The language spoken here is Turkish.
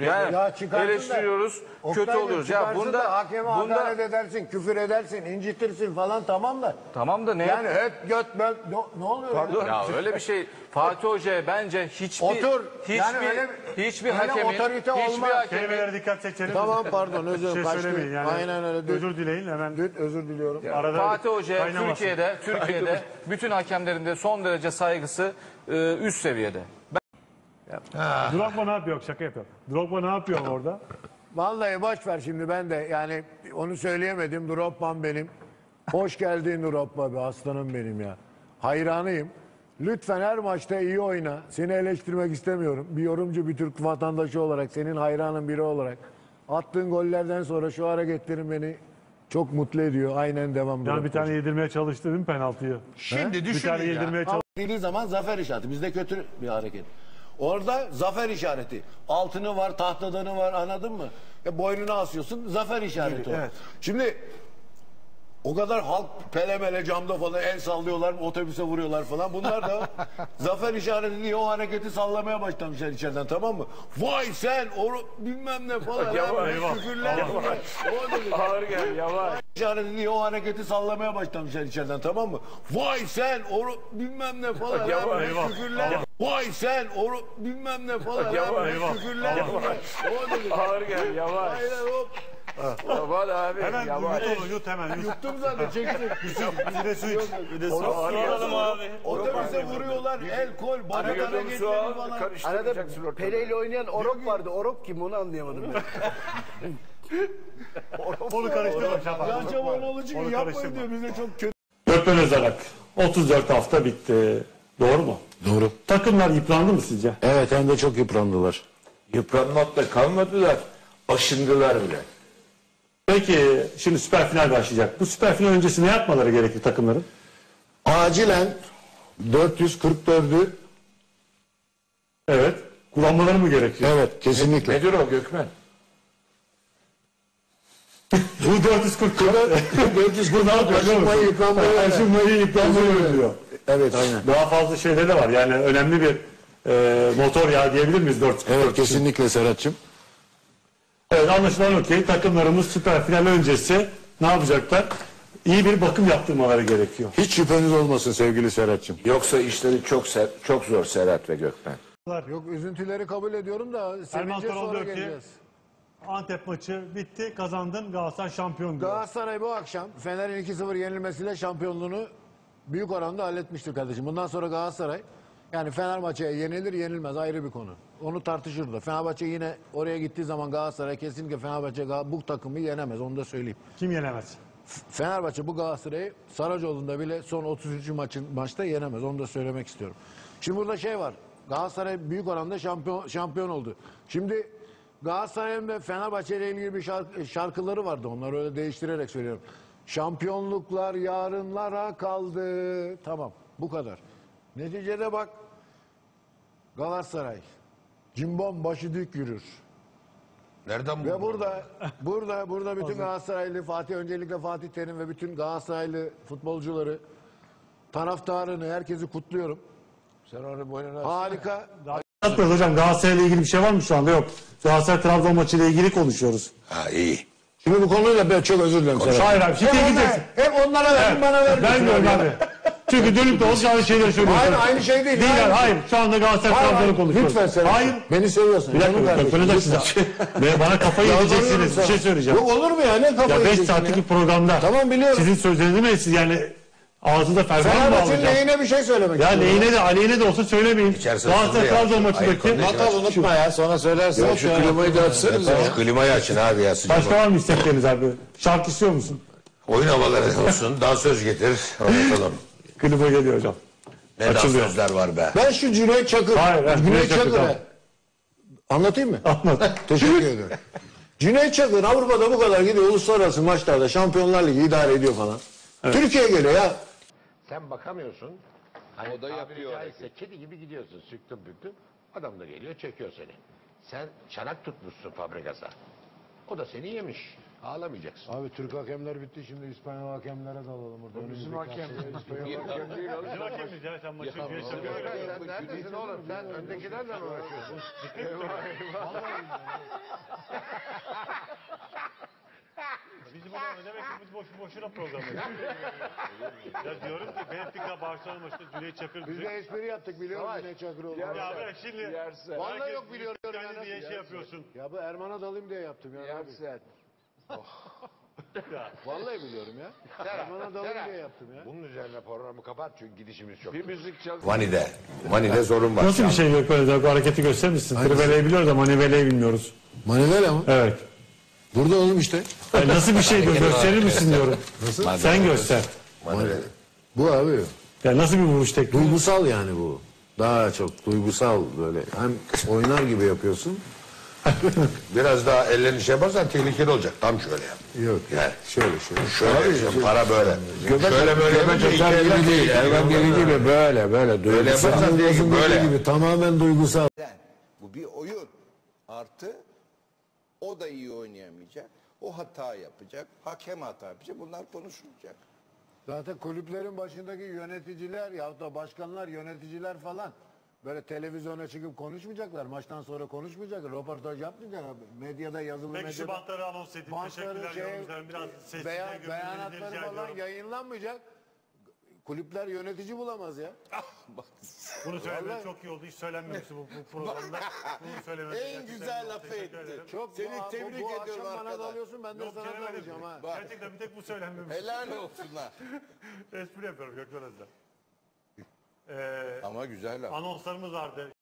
Yani Ya çıkarsın da- eleştiriyoruz, kötü oluyoruz. Ya çıkarsın bunda da hakeme bunda hakaret edersin, küfür edersin, incitirsin falan tamam da. tamam da ne Yani hep göt ben ne, ne oluyor? ya? Ya öyle bir şey Fatih Hoca'ya bence hiçbir Otur. hiçbir Yani öyle- hiçbir öyle hakemin otorite hiçbir olmaz. hakemin Kelimelere dikkat çekelim. Tamam pardon özür Bir şey kaçtı. söylemeyin yani. Aynen öyle. Dün, Özür dileyin hemen. dün özür diliyorum. Arada Fatih Hoca'ya kaynamasın. Türkiye'de Türkiye'de bütün hakemlerin de son derece saygısı e, üst seviyede. Drogba ne yapıyor? Şaka yapıyorum. Drogba ne yapıyor orada? Vallahi boş ver şimdi ben de yani onu söyleyemedim. Droppam benim. Hoş geldin Droppa be aslanım benim ya. Hayranıyım. Lütfen her maçta iyi oyna. Seni eleştirmek istemiyorum. Bir yorumcu, bir Türk vatandaşı olarak, senin hayranın biri olarak. Attığın gollerden sonra şu hareketlerin beni çok mutlu ediyor. Aynen devam. Yani bir tane yedirmeye çalıştı değil mi penaltıyı? Şimdi Bir tane yedirmeye çalıştı. Dediği zaman zafer işareti. Bizde kötü bir hareket. Orada zafer işareti. Altını var, tahtadanı var anladın mı? E boynuna asıyorsun zafer işareti o. Şimdi o kadar halk pelemele camda falan el sallıyorlar, otobüse vuruyorlar falan. Bunlar da zafer işareti diye o hareketi sallamaya başlamışlar içeriden tamam mı? Vay sen o bilmem ne falan. Yavaş. O dedi. Ağır gel yavaş. İşareti diye o hareketi sallamaya başlamışlar içeriden tamam mı? Vay sen o bilmem ne falan. Yavaş, hemen eyvah. Vay sen o bilmem ne falan. küfürler. O dedi. Ağır gel yavaş. Aynen hop. Aman abi Hemen yavaş. yut onu yut hemen yut. Tuttum zaten çektim. Bir de su iç. Bir de su. abi. Otobüse vuruyorlar. El kol. Bana hareketleri falan. Arada Pele ile oynayan Orop vardı. Orop kim onu anlayamadım ben. Onu karıştırma Şafak. Can Çavanoğlu çünkü Onu yapmayın diyor. Bize çok kötü. Gökmen Özarak. 34 hafta bitti. Doğru mu? Doğru. Takımlar yıprandı mı sizce? Evet hem de çok yıprandılar. Yıpranmakla kalmadılar, aşındılar bile. Peki şimdi süper final başlayacak. Bu süper final öncesi ne yapmaları gerekir takımların? Acilen 444'ü Evet. Kullanmaları mı gerekiyor? evet kesinlikle. Nedir o Gökmen? Bu 444. 444 ne yapıyor? aşınmayı yıpranmayı Aşınmayı yıpranmayı öldürüyor. Evet aynen. Daha fazla şeyleri de var. Yani önemli bir e, motor yağı diyebilir miyiz 444? Evet kesinlikle Serhat'cığım. Evet anlaşılan okey. Takımlarımız süper final öncesi ne yapacaklar? İyi bir bakım yaptırmaları gerekiyor. Hiç şüpheniz olmasın sevgili Serhat'cığım. Yoksa işleri çok ser- çok zor Serhat ve Gökmen. Yok üzüntüleri kabul ediyorum da Erman sevince Toroğlu sonra diyor ki geleceğiz. Antep maçı bitti kazandın Galatasaray şampiyon diyor. Galatasaray bu akşam Fener'in 2-0 yenilmesiyle şampiyonluğunu büyük oranda halletmiştir kardeşim. Bundan sonra Galatasaray yani Fenerbahçe'ye yenilir yenilmez ayrı bir konu. Onu tartışır da. Fenerbahçe yine oraya gittiği zaman Galatasaray kesinlikle Fenerbahçe bu takımı yenemez onu da söyleyeyim. Kim yenemez? Fenerbahçe bu Galatasaray'ı Saracoğlu'nda bile son 33. maçın maçta yenemez. Onu da söylemek istiyorum. Şimdi burada şey var. Galatasaray büyük oranda şampiyon şampiyon oldu. Şimdi Galatasaray'ın ve Fenerbahçe ile ilgili bir şarkı, şarkıları vardı. Onları öyle değiştirerek söylüyorum. Şampiyonluklar yarınlara kaldı. Tamam. Bu kadar. Neticede bak Galatasaray cimbom başı dik yürür. Nereden Ve burada burada burada bütün Galatasaraylı Fatih öncelikle Fatih Terim ve bütün Galatasaraylı futbolcuları taraftarını herkesi kutluyorum. Sen onu boynuna Harika. Yapıyoruz hocam Galatasaray'la ilgili bir şey var mı şu anda? Yok. Galatasaray Trabzon maçıyla ilgili konuşuyoruz. Ha iyi. Şimdi bu konuyla ben çok özür dilerim Serhat. Hayır abi Hep, gideceksin. hep onlara verdin bana verdin. Ben diyorum abi. Çünkü dönüp de olacağın şeyleri söylüyorsun. Hayır aynı şey değil. Değil Hayır. yani, hayır. Şu anda Galatasaray Hayır, Trabzon'u hayır. konuşuyoruz. Lütfen Serhat. Hayır. Beni seviyorsun. Bir dakika canım kardeşim, de size. lütfen. Ve bana kafayı Yalvarıyorum yiyeceksiniz. Bir sana. şey söyleyeceğim. Yok olur mu ya ne kafayı Ya 5 yiyeceksin saatlik ya? bir programda. Tamam, biliyorum. Sizin sözlerinizi mi siz yani ağzınıza ferman mı Fenerbahçe'nin alacağım? lehine bir şey söylemek Ya istiyorum. lehine de aleyhine de olsa söylemeyin. İçerisi Galatasaray ya. Trabzon maçındaki Matal unutma ya sonra söylersin. Ya şu klimayı da açsanız ya. Şu klimayı açın abi ya sıcak. başka var mı istekleriniz abi? Şarkı istiyor musun? Oyun havaları olsun. Daha söz getir. Anlatalım. Klima geliyor hocam. Ne Açılıyor. daha sözler var be. Ben şu Cüneyt Çakır. Hayır, evet, Cüneyt Cüneyt Çakır, Çakır'ı tamam. anlatayım mı? Anlat. Teşekkür ederim. Cüneyt Çakır Avrupa'da bu kadar gidiyor uluslararası maçlarda Şampiyonlar Ligi idare ediyor falan. Türkiye'ye geliyor ya. Sen bakamıyorsun. Hani o da yapıyor. Caizse kedi gibi gidiyorsun süktün büktün. Adam da geliyor çekiyor seni. Sen çanak tutmuşsun fabrikasa. O da seni yemiş. Ağlamayacaksın. Abi Türk hakemler bitti şimdi İspanyol hakemlere dalalım burada. Bizim hakem. İspanyol hakem değil Bizim hakemiz ya sen maçı güreş Sen yapıyorsun. neredesin oğlum? Sen öndekilerle mi uğraşıyorsun? Bizim burada demek ki biz boş, boşuna program yapıyoruz. ya diyorum ki Benfica Barcelona maçında Cüneyt Çakır. Biz de espri yaptık biliyor musun ne çakır oldu. Ya ben şimdi Vallahi herkes yok biliyorum kendi yani. diye şey yapıyorsun. Ya bu Erman'a dalayım diye yaptım ya. Yersen. Vallahi biliyorum ya. Erman'a dalayım diye yaptım ya. Bunun üzerine programı kapat çünkü gidişimiz çok. Bir müzik çal. Vanide. Vanide sorun var. Nasıl bir şey Gökmen Özel? Bu hareketi gösterir misin? Trivele'yi biliyoruz ama Manivele'yi bilmiyoruz. Manivela mı? Evet. Burada oğlum işte. Ay, nasıl bir şey diyor? Gösterir misin diyorum. Sen göster. Vanide. Bu abi. Ya nasıl bir vuruş tekniği? Duygusal yani bu. Daha çok duygusal böyle. Hem oynar gibi yapıyorsun. Biraz daha ellerini şey yaparsan tehlikeli olacak. Tam şöyle yap. Yok. Yani Şöyle şöyle. şöyle yapacaksın, para böyle. şöyle böyle yapınca iki eller değil. Erman Geri gibi böyle böyle. Böyle yaparsan değil ki böyle. gibi tamamen duygusal. Bu bir oyun. Artı o da iyi oynayamayacak. O hata yapacak. Hakem hata yapacak. Bunlar konuşulacak. Zaten kulüplerin başındaki yöneticiler ya da başkanlar, yöneticiler falan böyle televizyona çıkıp konuşmayacaklar. Maçtan sonra konuşmayacaklar. Röportaj yapmayacaklar. Medyada yazılı Peki şu medyada. bantları anons edin. bantları, Teşekkürler şey, yorumcularım. Biraz sesli beyan, beyanatları falan yayınlanmayacak. Kulüpler yönetici bulamaz ya. Bunu söylemen Vallahi- çok iyi oldu. Hiç söylenmemişti bu, bu programda. Bunu söylemesi En gerçekten güzel çok lafı teşekkür ettin. ederim. Çok Seni bu, tebrik bu, bu ediyorum akşam bana arkadaş. dalıyorsun ben de Yok, sana gelemedim. dalacağım ha. Gerçekten bir tek bu söylenmemiş. Helal olsunlar. Espri yapıyorum Gökmen Özden. Ee, Ama güzel laf. anonslarımız vardı.